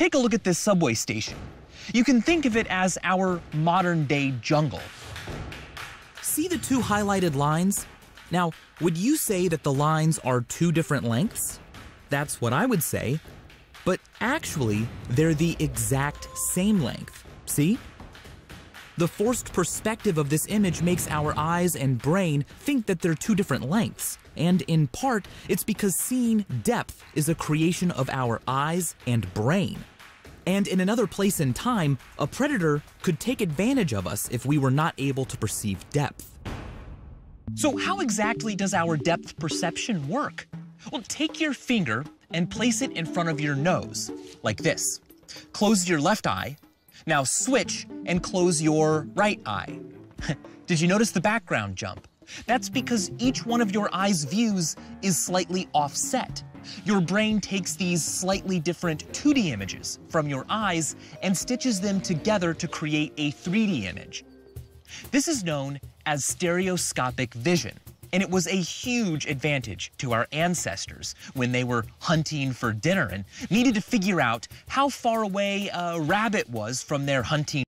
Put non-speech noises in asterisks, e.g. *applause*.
Take a look at this subway station. You can think of it as our modern day jungle. See the two highlighted lines? Now, would you say that the lines are two different lengths? That's what I would say. But actually, they're the exact same length. See? The forced perspective of this image makes our eyes and brain think that they're two different lengths. And in part, it's because seeing depth is a creation of our eyes and brain. And in another place in time, a predator could take advantage of us if we were not able to perceive depth. So, how exactly does our depth perception work? Well, take your finger and place it in front of your nose, like this. Close your left eye. Now switch and close your right eye. *laughs* Did you notice the background jump? That's because each one of your eye's views is slightly offset. Your brain takes these slightly different 2D images from your eyes and stitches them together to create a 3D image. This is known as stereoscopic vision, and it was a huge advantage to our ancestors when they were hunting for dinner and needed to figure out how far away a rabbit was from their hunting